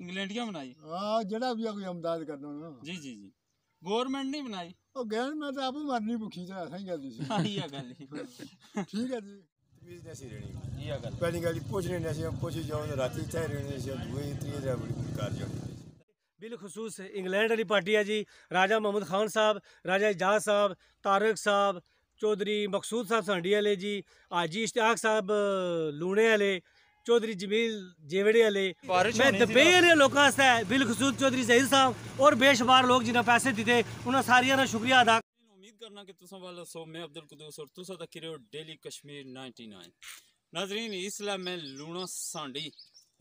ਇੰਗਲੈਂਡੀਆਂ ਬਣਾਈ ਆ ਜਿਹੜਾ ਵੀ ਆ ਕੋਈ ਅਮਦਾਦ ਕਰਨਾ ਨਾ ਜੀ ਜੀ ਜੀ ਗਵਰਨਮੈਂਟ ਨਹੀਂ ਬਣਾਈ ਉਹ ਗਿਆਨ ਮੈਂ ਤਾਂ ਆਪ ਹੀ ਮਰਨੀ ਭੁੱਖੀ ਤੇ ਐਸਾ ਹੀ ਕਰਦੀ ਸੀ ਆਹੀ ਆ ਗੱਲ ਹੀ ਠੀਕ ਹੈ ਜੀ ਤਮੀਜ਼ ਨਹੀਂ ਸੀ ਰਹਿਣੀ ਇਹ ਆ ਗੱਲ ਪਹਿਲੀ ਗੱਲ ਪੁੱਛ ਰਹੇ ਨੇ ਸੀ ਪੁੱਛ ਜਾਓ ਤਾਂ ਰਾਤੀ ਚਾਹ ਰਹੇ ਸੀ ਦੂਈ ਤੀਏ ਦਾ ਬੜੀ ਕਾਰ ਜਾਂਦੀ ਬਿਲਖਸੂਸ ਇੰਗਲੈਂਡ ਵਾਲੀ ਪਾਰਟੀ ਹੈ ਜੀ ਰਾਜਾ ਮੁਹੰਮਦ ਖਾਨ ਸਾਹਿਬ ਰਾਜਾ ਇਜਾਜ਼ ਸਾਹਿਬ ਤਾਰਕ ਸਾਹਿਬ ਚੌਧਰੀ ਮਕਸੂਦ ਸਾਹਿਬ ਸੰਡੀ ਵਾਲੇ ਜੀ ਆਜੀ ਇਸ਼ਤਿਆਕ ਸਾਹਿਬ ਅ, ਲੂਣੇ चौधरी जमील जेवड़े मैं दबे आले लोग चौधरी जहीर साहब और बेशुमार लोग जिन्हें पैसे दिते उन्हें सारिया का शुक्रिया अदा उम्मीद करना कि तुसा वाला सो मैं अब्दुल कदूस और तुसा तक करो डेली कश्मीर 99 नाजरीन इसलिए मैं लूणा सांडी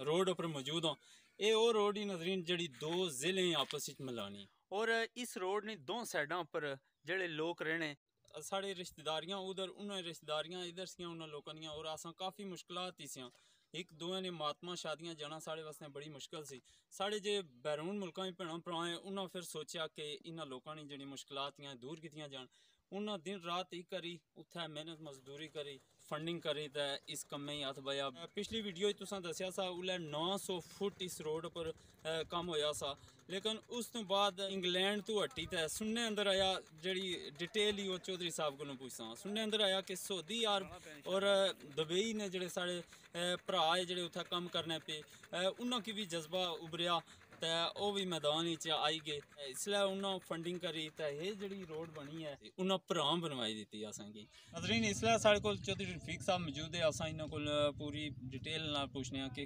रोड पर मौजूद हाँ ये वो रोड ही नाजरीन जड़ी दो ज़िले आपस मिलानी। और इस रोड ने दो साइडा पर जड़े लोग रहने। साढ़े रिश्तेदारियाँ उधर उन्हें रिश्तेदारियाँ इधर सियाँ उन्होंने लोगों और असा काफ़ी मुश्किल ही सियाँ। ਇੱਕ ਦੋਆਂ ਨੇ ਮਾਤਮਾ ਸ਼ਾਦੀਆਂ ਜਾਣਾ ਸਾਡੇ ਵਾਸਤੇ ਬੜੀ ਮੁਸ਼ਕਲ ਸੀ। ਸਾਡੇ ਜੇ ਬੈਰੂਨ ਮੁਲਕਾਂ ਦੇ ਭੈਣਾਂ ਭਰਾ ਉਹਨਾਂ ਫਿਰ ਸੋਚਿਆ ਕਿ ਇਹਨਾਂ ਲੋਕਾਂ ਨੇ ਜਿਹੜੀ ਮੁਸ਼ਕਲਾਤੀਆਂ ਦੂਰ ਕੀਤੀਆਂ ਜਾਣ, ਉਹਨਾਂ ਦਿਨ ਰਾਤ ਹੀ ਕਰੀ ਉੱਥੇ ਮਿਹਨਤ ਮਜ਼ਦੂਰੀ ਕਰੀ ਫੰਡਿੰਗ ਕਰੀ ਤਾਂ ਇਸ ਕੰਮੇ ਹੀ ਹੱਥ ਬਇਆ ਪਿਛਲੀ ਵੀਡੀਓ 'ਚ ਤੁਸੀਂ ਦੱਸਿਆ ਸਾ ਉਲੇ 900 ਫੁੱਟ ਇਸ ਰੋਡ ਪਰ ਅ, ਕੰਮ ਹੋਇਆ ਸਾ। ਲੇਕਿਨ ਉਸ ਤੋਂ ਬਾਅਦ ਇੰਗਲੈਂਡ ਤੋਂ ਹਟੀ ਤਾਂ ਸੁਣਨੇ ਅੰਦਰ ਆਇਆ ਜਿਹੜੀ ਡਿਟੇਲ ਹੀ ਉਹ ਚੌਧਰੀ ਸਾਹਿਬ ਕੋਲੋਂ ਪੁੱਛਾਂ ਸੁਣਨੇ ਅੰਦਰ ਆਇਆ ਕਿ ਸਊਦੀ ਅਰਬ ਔਰ ਦੁਬਈ ਨੇ ਜਿਹੜੇ ਸਾਡੇ ਭਰਾ ਜਿਹੜੇ ਉੱਥੇ ਕੰਮ ਕਰਨੇ ਪਏ ਉਹਨਾਂ ਕੀ ਵੀ ਜਜ਼ਬਾ ਉਭਰਿਆ। त ओह् बी मैदान च आई गे इसलै उन्नै फंडिंग करी ते एह् जेह्ड़ी रोड बनी ऐ उन्नै भ्रां बनवाई दित्ती असेंगी नजरीन इसलै साढ़े कोल चौधरी रफीक साहब मजूद ऐ असां इन्ना कोल पूरी डिटेल नाल पुच्छने आं कि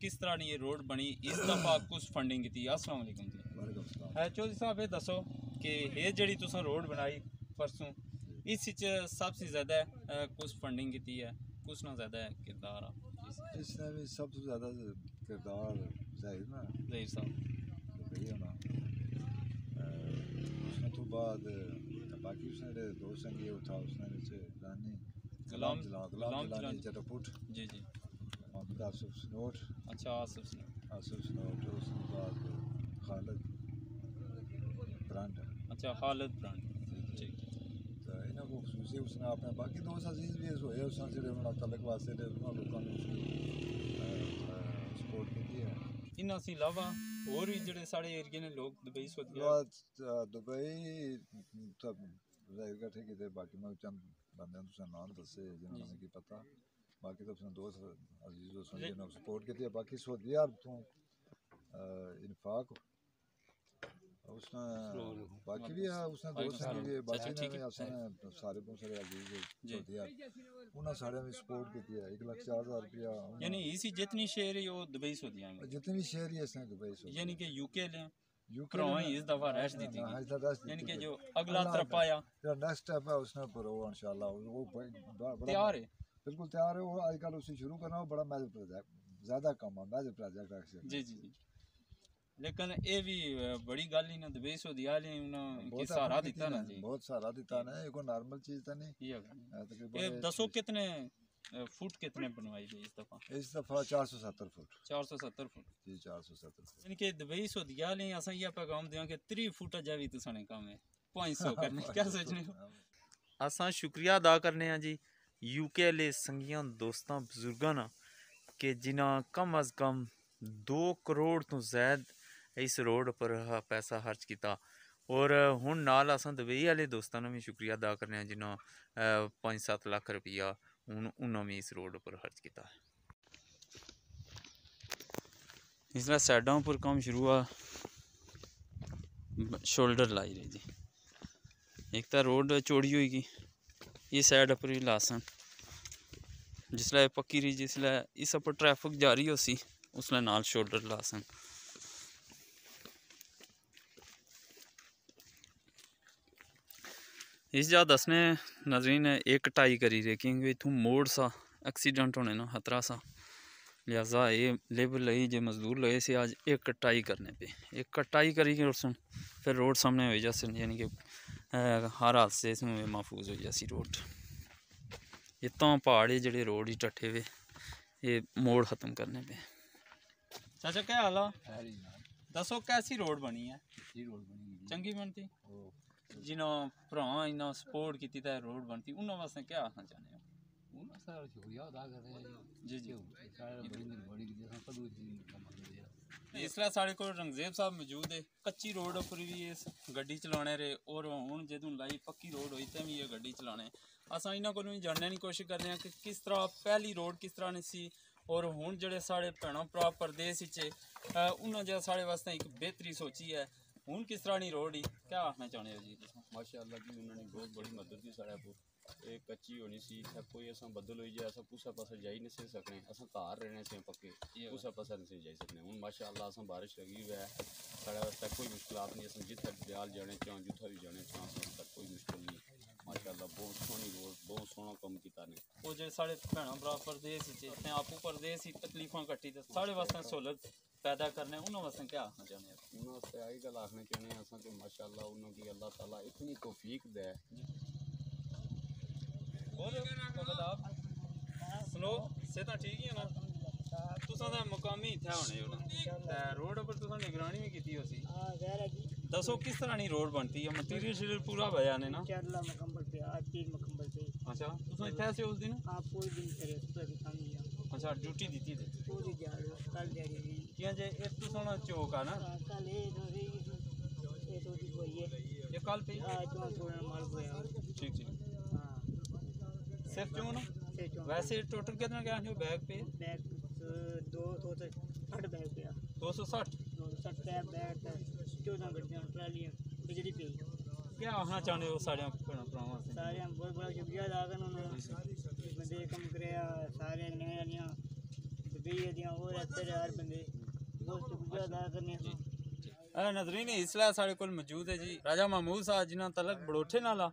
किस तरह दी एह् रोड बनी इस दफा कुस फंडिंग कीती अस्सलाम वालेकुम जी चौधरी साहब एह् दस्सो कि एह् जेह्ड़ी तुसें रोड बनाई परसों इस च सबसे ज़्यादा कुस फंडिंग कीती है कुस ना ज़्यादा किरदार इसमें भी सबसे ज़्यादा किरदार zayıf mi? Zayıf sağ ol. Zayıf ना उसने तो बाद बाकी उसने रे दो संगी ये उठा उसने रे रानी गुलाम गुलाम गुलाम चटपुट जी जी मोहम्मद आसिफ सनोट अच्छा आसिफ सनोट आसिफ सनोट उसके बाद खालिद ब्रांड अच्छा खालिद ब्रांड ठीक तो इन्हें को खसूसी उसने अपने बाकी दोस्त अज़ीज़ भी होए उसने सिर्फ़ मतलब तलक वास्ते लोगों ने इन्हां से अलावा और भी जेह्ड़े साढ़े एरिया ने लोग दुबई सोदिया दुबई सब ज़ाहिर कट्ठे कीते। बाकी मैं चंद बंदे तुसें नाम दस्से, जिन्हां मिगी पता। बाकी तो अपने दोस्त अज़ीज़ दोस्त जिन्होंने सपोर्ट की बाकी सऊदी अरब तो इनफाक उसने बाकी भी है उसने दो संगी भी बाकी अच्छा, ने सारे। बहुत सारे दिया। उन्हें सारे में सपोर्ट की एक लाख चार हज़ार रुपया यानी इसी जितनी शेयर है वो दुबई से दिया जितनी शेयर है इसने दुबई से यानी कि यूके इस दफ़ा हाँ, रेस्ट दी हाँ, थी। यानी कि जो अगला आया। नेक्स्ट है उसने पर वो इंशाल्लाह वो तैयार है। बिल्कुल तैयार है वो आजकल उसे शुरू करना बड़ा मेजर प्रोजेक्ट ज़्यादा काम है मेजर प्रोजेक्ट जी जी जी। लेकिन ये भी बड़ी गल ने दुबई सऊदी वाले ने सहारा दिता ना जी। बहुत सहारा दिता ना एको कोई नॉर्मल चीज़ तो नहीं। ये दसो कितने फुट कितने बनवाई गई इस दफ़ा? इस दफ़ा 470 फुट। 470 फुट। जी 470 इनके इनके दुबई दिया वाले असा ये पे काम दिया के 3 फुट अजा भी तुसने काम है 500 करने क्या सोचने असा शुक्रिया अदा करने हाँ जी। यूके ले संगियाँ दोस्तों बुज़ुर्गों ना के जिना कम अज कम दो करोड़ तो ज़्यादा ਇਸ ਰੋਡ ਉੱਪਰ ਆਹ ਪੈਸਾ ਖਰਚ ਕੀਤਾ ਔਰ ਹੁਣ ਨਾਲ ਅਸਾਂ ਦੁਬਈ ਵਾਲੇ ਦੋਸਤਾਂ ਨੂੰ ਵੀ ਸ਼ੁਕਰੀਆ ਅਦਾ ਕਰਨੇ ਆ ਜਿਨ੍ਹਾਂ 5-7 ਲੱਖ ਰੁਪਈਆ ਹੁਣ ਉਹਨਾਂ ਵੀ ਇਸ ਰੋਡ ਉੱਪਰ ਖਰਚ ਕੀਤਾ ਇਸ ਤਰ੍ਹਾਂ ਸਾਈਡਾਂ ਉੱਪਰ ਕੰਮ ਸ਼ੁਰੂ ਆ ਸ਼ੋਲਡਰ ਲਾਈ ਰਹੀ ਜੀ ਇੱਕ ਤਾਂ रोड चौड़ी होगी ये साइड पर ही लासन जिसलै पक्की रही जिसलै इस उप्पर ट्रैफिक जारी हो सी उसलै नाल शोल्डर लासन इस जा दसने नजरीन एक कटाई करी रहे क्योंकि इत्थूं मोड़ सा एक्सीडेंट होने ना खतरा सा। लिहाजा ये लेबर लई जे मजदूर लगे से आज एक कटाई करने पे। एक कटाई करी के उसन फिर रोड सामने हो जासन यानी कि हर हादसे से महफूज हो जासी रोड। ये तो पहाड़ जेह्ड़े रोड ही टट्ठे वे ये मोड़ खत्म करने पे। चाचा क्या हाल आ? दसो कैसी रोड बनी है? चंगी बनती? ਜਿਨ੍ਹਾਂ ਭਰਾ ਇਹਨਾਂ ਸਪੋਰਟ ਕੀਤੀ ਤਾਂ ਰੋਡ ਬਣਤੀ ਉਹਨਾਂ ਵਾਸਤੇ ਕੀ ਆਖਣਾ ਚਾਹੁੰਦੇ ਉਹਨਾਂ ਇਸ ਤਰ੍ਹਾਂ ਸਾਡੇ ਕੋਲ ਰੰਗਜ਼ੇਬ ਸਾਹਿਬ ਮੌਜੂਦ ਹੈ। ਕੱਚੀ ਰੋਡ ਉੱਪਰ ਵੀ ਇਸ ਗੱਡੀ ਚਲਾਉਣੇ ਰੇ ਔਰ ਹੁਣ ਜਦੋਂ ਲਾਈ ਪੱਕੀ ਰੋਡ ਹੋਈ ਤਾਂ ਵੀ ਇਹ ਗੱਡੀ ਚਲਾਉਣੇ। ਅਸਾਂ ਇਹਨਾਂ ਕੋਲੋਂ ਵੀ ਜਾਣਨ ਦੀ ਕੋਸ਼ਿਸ਼ ਕਰਦੇ ਹਾਂ ਕਿ ਕਿਸ ਤਰ੍ਹਾਂ ਪਹਿਲੀ ਰੋਡ ਕਿਸ ਤਰ੍ਹਾਂ ਨਹੀਂ ਸੀ ਔਰ ਹੁਣ ਜਿਹੜੇ ਸਾਡੇ ਭੈਣਾਂ ਭਰਾ ਪਰਦੇਸ ਵਿੱਚ ਉਹਨਾਂ ਜਿਹੜਾ ਸਾਡੇ ਵਾਸਤੇ ਇੱਕ ਬਿਹਤਰੀ ਸੋਚੀ ਹੈ। ਹੁਣ ਕਿਸ ਤਰ੍ਹਾਂ ਦੀ ਰੋਡ ਹੀ ਕੀ ਆਖਣਾ ਚਾਹੁੰਦੇ ਹੋ ਜੀ ਤੁਸੀਂ ਮਾਸ਼ਾਅੱਲਾ ਜੀ ਉਹਨਾਂ ਨੇ ਬਹੁਤ ਬੜੀ ਮਦਦ ਕੀਤੀ ਸਾਡੇ ਕੋ ਇਹ ਕੱਚੀ ਹੋਣੀ ਸੀ ਸਭ ਕੋਈ ਅਸਾਂ ਬਦਲ ਹੋਈ ਜਾ ਅਸਾਂ ਪੂਸਾ ਪਾਸਾ ਜਾਈ ਨਹੀਂ ਸੀ ਸਕਣੇ ਅਸਾਂ ਘਰ ਰਹਿਣੇ ਸੀ ਪੱਕੇ ਪੂਸਾ ਪਾਸਾ ਨਹੀਂ ਸੀ ਜਾਈ ਸਕਣੇ ਹੁਣ ਮਾਸ਼ਾਅੱਲਾ ਅਸਾਂ ਬਾਰਿਸ਼ ਲੱਗੀ ਹੋਇਆ ਹੈ ਸਾਡੇ ਵਾਸਤੇ ਕੋਈ ਮੁਸ਼ਕਲਾਤ ਨਹੀਂ ਅਸਾਂ ਜਿੱਥੇ ਦਿਆਲ ਜਾਣੇ ਚਾਹ ਜਿੱਥੇ ਵੀ ਜਾਣੇ ਚਾਹ ਅਸਾਂ ਤੱਕ ਕੋਈ ਮੁਸ਼ਕਲ ਨਹੀਂ ਮਾਸ਼ਾਅੱਲਾ ਬਹੁਤ ਸੋਹਣੀ ਰੋਡ ਬਹੁਤ ਸੋਹਣਾ ਕੰਮ ਕੀਤਾ ਨੇ ਉਹ ਜਿਹੜੇ ਸਾਡੇ ਭੈਣਾਂ ਭਰਾ ਪਰਦੇਸ ਵਿੱਚ ਤੇ ਆਪੂ ਪਰਦੇਸ ਹੀ ਤਕਲੀਫਾਂ ਕੱਟੀ ਪੈਦਾ ਕਰਨੇ ਉਹਨਾਂ ਵਾਸਤੇ ਕੀ ਆਖਣਾ ਚਾਹੁੰਦੇ ਆ ਉਹਨਾਂ ਵਾਸਤੇ ਆਹੀ ਗੱਲ ਆਖਣਾ ਚਾਹੁੰਦੇ ਆ ਅਸਾਂ ਕਿ ਮਾਸ਼ਾਅੱਲਾ ਉਹਨਾਂ ਦੀ ਅੱਲਾਹ ਤਾਲਾ ਇਤਨੀ ਤੌਫੀਕ ਦੇ ਹੋਰ ਬਤਾਓ ਸੁਣੋ ਸਿਹਤਾਂ ਠੀਕ ਹੀ ਆ ਨਾ ਤੁਸਾਂ ਦਾ ਮੁਕਾਮੀ ਇੱਥੇ ਹੋਣੇ ਹੋ ਤੇ ਰੋਡ ਉੱਪਰ ਤੁਸਾਂ ਨਿਗਰਾਨੀ ਵੀ ਕੀਤੀ ਹੋ ਸੀ ਹਾਂ ਜ਼ਹਿਰ ਜੀ ਦੱਸੋ ਕਿਸ ਤਰ੍ਹਾਂ ਦੀ ਰੋਡ ਬਣਦੀ ਹੈ ਮਟੀਰੀਅਲ ਸ਼ੀਰੀਅਲ ਪੂਰਾ ਹੋਇਆ ਨੇ ਨਾ ਚੱਲਾ ਮੁਕੰਮਲ ਤੇ ਆ ਚੀਜ਼ ਮੁਕੰਮਲ ਤੇ ਅੱਛਾ ਤੁਸਾਂ ਇੱਥੇ ਸੀ ਉਸ ਦਿਨ ਆਪ ਕੋਈ ਦਿਨ ਕਰੇ ਉਸ ਤੇ ਕੰਮ ਨਹੀਂ ਅੱਛਾ ਡਿਊਟੀ ਦਿੱਤੀ ਤੇ सोना चौका ना कल ये थोड़ी ये थोड़ी कोई है ये कल पे हाँ जो सोना माल को ठीक ठीक हाँ सिर्फ़ जो ना वैसे टोटल कितना क्या है बैग पे बैग दो तो साठ बैग पे दो सौ साठ दो सौ साठ बैग बैग चौदह गड्डियाँ ट्रालियाँ बिजली पे क्या आना चाहते हो सारे सारे बहुत बड़ा शुक्रिया अदा करना बंदे कम करे सारे नए आलियाँ बीह दियाँ और हर बंदे नजरीन इसलिए साढ़े मौजूद है जी। राजा महमूद साहब जिन्होंने तलक बड़ोठे नाला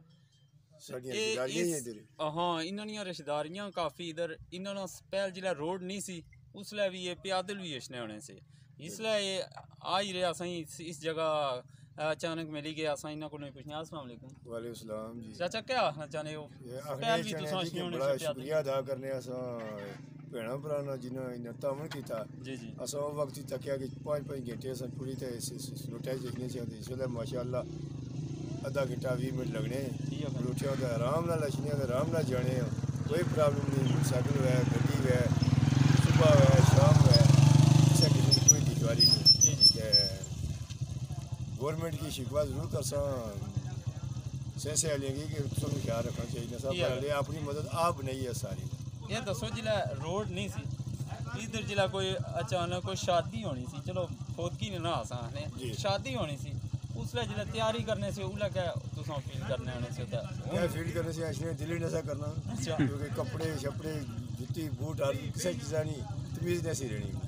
हाँ इन्हों रिश्तेदारियाँ काफ़ी इधर इन्होंने पहल जिला रोड नहीं सी उसलै भी ये प्यादल भी यशने होने से। इसलिए ये आ ही रहा सही इस जगह ਲਈ ਵੀ ਇਹ ਪਿਆਦਲ ਵੀ ਇਸਨੇ ਹੋਣੇ ਸੀ ਇਸ ਲਈ ਇਹ ਆ ਹੀ ਰਿਹਾ ਸਹੀ ਇਸ, ਇਸ ਜਗ੍ਹਾ अचानक मिली गया असा इन्हों को नहीं पूछना अस्सलाम वालेकुम ਵਾਲੇ ਸਲਾਮ ਜੀ चाचा क्या आखना चाहते हो ਇਹ ਪਹਿਲ ਆਖਣੇ ਵੀ ਚਾਹੁੰਦੇ ਤੁਸੀਂ ਹਾਂ ਜੀ ਕਿ ਹੋਣੀ ਬੜਾ ਸੀ ਪਿਆਦਲ। ਸ਼ੁਕਰੀਆ ਅਦਾ ਕਰਨੇ ਅਸਾਂ ਭੈਣਾਂ ਭਰਾ ਨਾਲ ਜਿਨ੍ਹਾਂ ਇਹਨਾਂ ਤਾਮਨ ਕੀਤਾ जी जी ਅਸਾਂ ਉਹ ਵਕਤ ਹੀ ਤੱਕਿਆ ਕਿ ਪੰਜ ਪੰਜ ਘੰਟੇ ਅਸਾਂ ਪੂਰੀ ਤੇ ਇਸ ਇਸ ਰੋਟੇ ਦੇਖਣੇ ਚਾਹੁੰਦੇ ਇਸ ਵੇਲੇ ਮਾਸ਼ਾਅੱਲਾ ਅੱਧਾ ਘੰਟਾ 20 ਮਿੰਟ ਲੱਗਣੇ ਠੀਕ ਹੈ ਰੋਟਿਆਂ ਦਾ ਆਰਾਮ ਨਾਲ ਲਸ਼ਨੀਆਂ ਦਾ ਆਰਾਮ ਨਾਲ ਜਾਣੇ ਆ ਕੋਈ ਪ੍ਰੋਬਲਮ ਨਹੀਂ ਮੋਟਰਸਾਈਕਲ ਹੈ ਗੱਡੀ ਹੈ गवर्नमेंट की शिकवा जरूर कर सा सैसे लेंगे कि तुम ख्याल रखना चाहिए सब ठीक है। पहले अपनी मदद आप बनाई है सारी ਇਹ ਦੱਸੋ ਜਿਲਾ ਰੋਡ ਨਹੀਂ ਸੀ ਇਧਰ ਜਿਲਾ ਕੋਈ ਅਚਾਨਕ ਕੋਈ ਸ਼ਾਦੀ ਹੋਣੀ ਸੀ ਚਲੋ ਫੋਦਕੀ ਨੇ ਨਾ ਆਸਾਨ ਨੇ ਜੀ। ਸ਼ਾਦੀ ਹੋਣੀ ਸੀ ਉਸ ਲਈ ਜਿਲਾ ਤਿਆਰੀ ਕਰਨੇ ਸੀ ਉਹ ਲੱਗਾ ਤੁਸੀਂ ਫੀਲ ਕਰਨੇ ਹੋਣੇ ਸੀ ਉਹਦਾ क्या फील्ड करने से ऐसे दिल ही नशा करना अच्छा। क्योंकि कपड़े शपड़े जुत्ती बूट हर किसी चीज़ा नहीं तमीज नहीं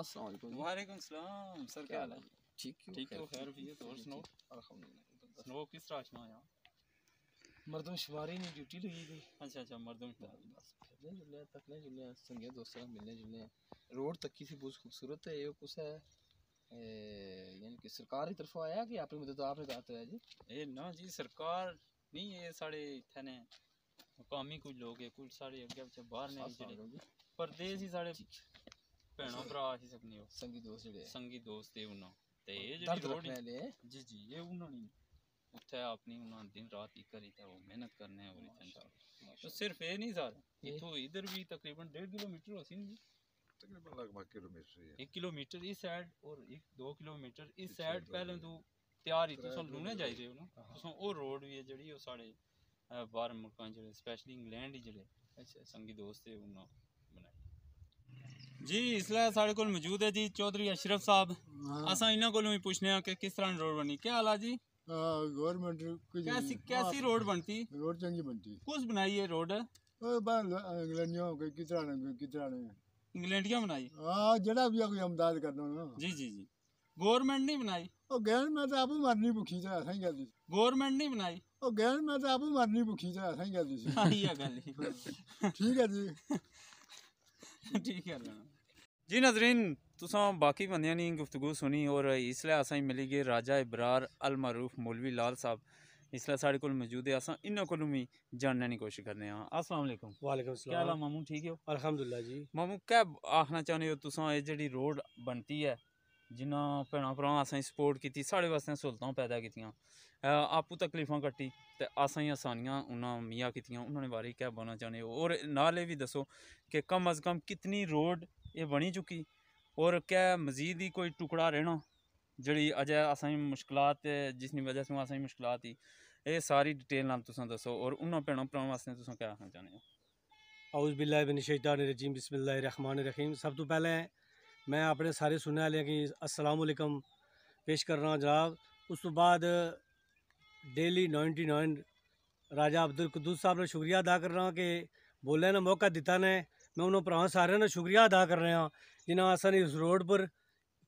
अस्सलाम वालेकुम सलाम सर क्या हाल है? ठीक हो ठीक हो खैर भी है तो और सुनाओ। अल्हम्दुलिल्लाह तो सुनाओ किस तरह आना यहाँ मर्दम शुमारी ने ड्यूटी लगी थी। अच्छा अच्छा मर्दम बस फिरने जुलने तकने जुलने संगे दोस्तों मिलने जुलने। रोड तक की बहुत खूबसूरत है ये कुछ है। यानी कि सरकार की तरफ़ आया कि अपनी मदद आपने करते है जी? ये ना जी सरकार नहीं ये साढ़े इतने ने मुकामी कुछ लोग है कुछ साढ़े अग्गे बाहर ने परदेस ही साढ़े ਭੈਣਾਂ ਭਰਾ ਹੀ ਸਕਨੇ ਹੋ संगी दोस्त ਜਿਹੜੇ ਸੰਗੀ ਦੋਸਤ ਹੈ ਉਹਨਾਂ ਤੇ ਇਹ ਜਿਹੜੀ ਦਰਦ ਰੋਡ ਰੱਖਣੇ ਵਾਲੇ ਜੀ ਜੀ ਇਹ ਉਹਨਾਂ ਨੇ ਉੱਥੇ ਆਪਣੀ ਉਹਨਾਂ ਦਿਨ ਰਾਤ ਇੱਕ ਕਰੀ ਤਾਂ ਉਹ ਮਿਹਨਤ ਕਰਨੇ ਆ ਉਹ तो सिर्फ ये नहीं सर ये? इतो इधर भी तकरीबन डेढ़ किलोमीटर हो सी नहीं तकरीबन लगभग किलोमीटर ही एक किलोमीटर इस साइड और एक दो किलोमीटर इस साइड पहले तो त्यार ही तुम लूने जाई रहे हो ना तुम वो रोड भी है जेह्ड़ी ओह् साढ़े अ, बाहर मुल्कां जेह्ड़े स्पेशली इंग्लैंड ही जेह्ड़े अच्छा संगी दोस्त है उन्होंने बनाई जी इसलै साढ़े कोल मौजूद है जी चौधरी अशरफ साहब असां इन्हां कोलों भी पुछने आं कि किस तरह रोड बनी क्या हाल है जी गवर्नमेंट कैसी कैसी रोड बनती रोड चंगी बनती कुछ बनाई है रोड ਉਹ ਬਾਹਰ ਇੰਗਲੈਂਡੀਆਂ ਕੋਈ ਕਿਸ ਤਰ੍ਹਾਂ ਨੇ ਕਿਸ ਤਰ੍ਹਾਂ ਨੇ इंग्लैंडियां बनाई ਆ ਜਿਹੜਾ ਵੀ ਆ ਕੋਈ ਅਮਦਾਦ ਕਰਨਾ ਨਾ जी जी जी गवर्नमेंट नहीं बनाई ਉਹ ਗੈਰ ਮੈਂ ਤਾਂ ਆਪੂ ਮਰਨੀ ਭੁੱਖੀ ਤਾਂ ਐਸਾ ਹੀ ਕਰਦੀ ਸੀ गवर्नमेंट नहीं बनाई ਉਹ ਗੈਰ ਮੈਂ ਤਾਂ ਆਪੂ ਮਰਨੀ ਭੁੱਖੀ ਤਾਂ ਐਸਾ ਹੀ ਕਰਦੀ ਸੀ हाँ ये गल ही ਠੀਕ ਹੈ ਜੀ जी नजरीन तुसा बाकी बंद दी गुफ्तगु सुनी और इसलिए अस मिली गए राजा इबरार अल मरूफ मौलवी लाल साहब। इसलिए साढ़े को मौजूद है अस इन्होंने को भी जानने की कोशिश करने आं। मामू? ठीक है? अल्हम्दुलिल्लाह जी। मामू क्या आखना चाहते हो तुस? एह् जेह्ड़ी रोड बनती है जिन्हें भैन भ्रा असेंगी स्पोर्ट कीती, साढ़े बास्तै स्हूलतां पैदा कीतियाँ। आपूं तकलीफा कट्टी ते असें गी असानियाँ उन्ना मियाँ कीतियाँ। उन्ना बारे क्या बोलना चाह्न्ने? और नाल भी दसो कि कम अज़ कम कितनी रोड ये बनी चुकी, और क्या मज़ीद ही कोई टुकड़ा रहना जेह्ड़ी अजय असेंगी मुश्कलात जिसदी वजह से असेंगी मुश्किल ही ये सारी डिटेल नाल तुसें दस्सो। होर उन्ना भैनां भ्रांऽ क्या आखना चाह्न्ने? ओ अऊज बिल्ला बिन शैतान सब तो पैह्लें ਮੈਂ ਆਪਣੇ ਸਾਰੇ ਸੁਣਨ ਵਾਲਿਆਂ ਕੀ ਅਸਲਾਮ ਪੇਸ਼ ਕਰ ਰਹਾ ਜਨਾਬ। ਉਸ ਤੋਂ ਬਾਅਦ ਡੇਲੀ 99 ਰਾਜਾ ਅਬਦੁਲ ਕੁਦੂਸ ਸਾਹਿਬ ਦਾ ਸ਼ੁਕਰੀਆ ਅਦਾ ਕਰ ਰਹਾ ਕਿ ਬੋਲਣ ਦਾ ਮੌਕਾ ਦਿੱਤਾ ਨੇ। ਮੈਂ ਉਹਨਾਂ ਭਰਾ ਸਾਰਿਆਂ ਦਾ ਸ਼ੁਕਰੀਆ ਅਦਾ ਕਰ ਰਿਹਾ ਜਿਨ੍ਹਾਂ ਅਸਾਂ ਨੇ ਇਸ ਰੋਡ ਪਰ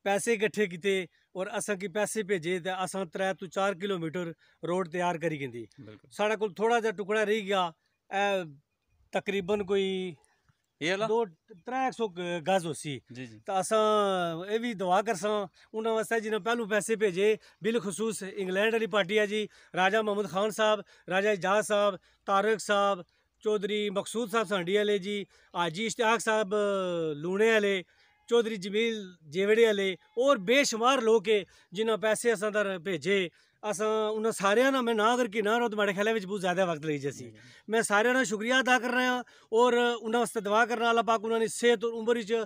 ਪੈਸੇ ਇਕੱਠੇ ਕੀਤੇ ਔਰ ਅਸਾਂ ਕੀ ਪੈਸੇ ਭੇਜੇ ਤੇ ਅਸਾਂ 3 ਤੋਂ 4 ਕਿਲੋਮੀਟਰ ਰੋਡ ਤਿਆਰ ਕਰੀ ਗਿੰਦੀ ਸਾਡਾ ਕੋਲ ਥੋੜਾ ਜਿਹਾ ਟੁਕੜਾ ਰਹਿ ਗਿਆ। ਇਹ ਤਕਰੀਬਨ ਕੋਈ ਇਹਲਾ ਦੋ 300 ਗਾਜ਼ ਹੋਸੀ ਤਾਂ ਅਸਾਂ ਇਹ ਵੀ ਦਵਾ ਕਰਸਾਂ ਉਹਨਾਂ ਵਾਸਤੇ ਜਿਹਨਾਂ ਪਹਿਲੂ ਪੈਸੇ ਭੇਜੇ ਬਿਲ ਖਸੂਸ ਇੰਗਲੈਂਡ ਵਾਲੀ ਪਾਰਟੀ ਆ ਜੀ ਰਾਜਾ ਮੁਹੰਮਦ ਖਾਨ ਸਾਹਿਬ ਰਾਜਾ ਇਜਾਜ਼ ਸਾਹਿਬ ਤਾਰਕ ਸਾਹਿਬ ਚੌਧਰੀ ਮਕਸੂਦ ਸਾਹਿਬ ਸਾਂਡੀ ਵਾਲੇ ਜੀ ਆਜੀ ਇਸ਼ਤਿਆਕ ਸਾਹਿਬ ਲੂਣੇ ਵਾਲੇ ਚੌਧਰੀ ਜਮੀਲ ਜੇਵੜੇ ਵਾਲੇ ਔਰ ਬੇਸ਼ੁਮਾਰ ਲੋਕ ਜਿਨ੍ਹਾਂ ਪੈਸੇ ਅਸਾਂ ਦਰ ਭੇਜੇ ਅਸਾਂ ਉਹਨਾਂ ਸਾਰਿਆਂ ਨਾਲ ਮੈਂ ਨਾ ਅਗਰ ਕਿ ਨਾ ਰੋ ਤੁਹਾਡੇ ਖਿਆਲ ਵਿੱਚ ਬਹੁਤ ਜ਼ਿਆਦਾ ਵਕਤ ਲਈ ਜਸੀ ਮੈਂ ਸਾਰਿਆਂ ਦਾ ਸ਼ੁਕਰੀਆ ਅਦਾ ਕਰ ਰਿਹਾ ਔਰ ਉਹਨਾਂ ਵਾਸਤੇ ਦੁਆ ਕਰਨ ਅੱਲਾਹ ਪਾਕ ਉਹਨਾਂ ਦੀ ਸਿਹਤ ਔਰ ਉਮਰ ਵਿੱਚ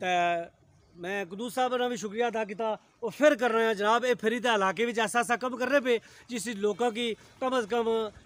ਤੇ ਮੈਂ ਕਦੂਸ ਸਾਹਿਬ ਨਾਲ ਵੀ ਸ਼ੁਕਰੀਆ ਅਦਾ ਕੀਤਾ ਉਹ ਫਿਰ ਕਰ ਰਹੇ ਜਨਾਬ ਇਹ ਫਰੀ ਦਾ ਇਲਾਕੇ ਵਿੱਚ ਐਸਾ ਐਸਾ ਕੰਮ ਕਰਨੇ ਪਏ ਜਿਸ ਵਿੱਚ ਲੋਕਾਂ ਕੀ ਕਮ ਅਜ਼ ਕਮ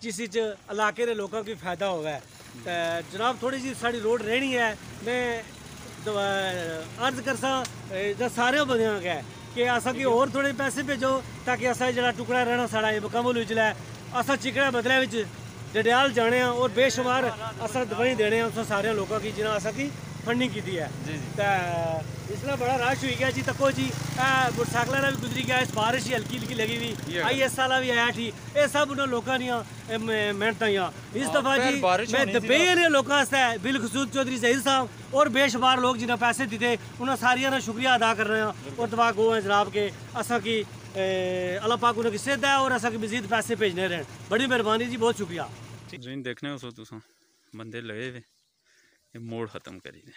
ਜਿਸ ਵਿੱਚ ਇਲਾਕੇ ਦੇ ਲੋਕਾਂ ਕੀ ਫਾਇਦਾ ਹੋਵੇ ਤੇ ਜਨਾਬ ਥੋੜੀ ਜੀ ਸਾਡੀ ਰੋਡ ਰਹਿਣੀ ਹੈ। ਮੈਂ अर्ज़ कर सारे बंदियाँ गै कि असा कि होर थोड़े पैसे भेजो ताकि असा टुकड़ा रहना साढ़ा एह् मुकम्मल होई असा चिकड़े बदले विच, डडियाल जाने और बेशुमार असर दवाई देने आं उस सारे लोगों की जिन्हें असा की फंडिंग की थी है। जी बड़ा रश हुई गया जी। तको जी मोटरसाइकिल भी गुजरी गया इस बारिश ही हल्की हल्की लगी हुई आई एस आला भी आया थी ये सब उन्होंने लोगों दिया मेहनत इस दफ़ा जी मैं दबे लोगों बिलखसूद चौधरी जहीर साहब और बेशुमार लोग जिन्हें पैसे दिते उन्होंने सारिया का शुक्रिया अदा कर रहे हैं और दवा गो है जनाब के असा की अल्लाह पाक उन्हें किस्से है और असा की मजीद पैसे भेजने रहे बड़ी मेहरबानी जी बहुत शुक्रिया। देखने बंदे लगे हुए मोड़ खत्म करी दे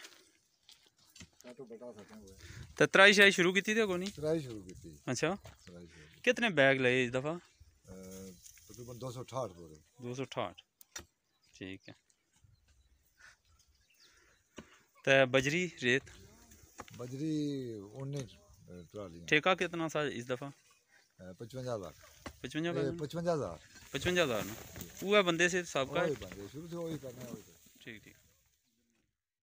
हाँ, तो तराई तो शाही शुरू की थी तो कोनी? तराई शुरू की थी। अच्छा। कितने बैग लए इस दफ़ा? तकरीबन दो सौ अठाठ दो सौ अठाठ ठीक है। तो बजरी रेत? बजरी उन्नीस ठेका कितना सा इस दफ़ा? पचवंजा लाख। पचवंजा पचवंजा हज़ार पचवंजा हज़ार ना? वह बंदे से सबका? ठीक ठीक।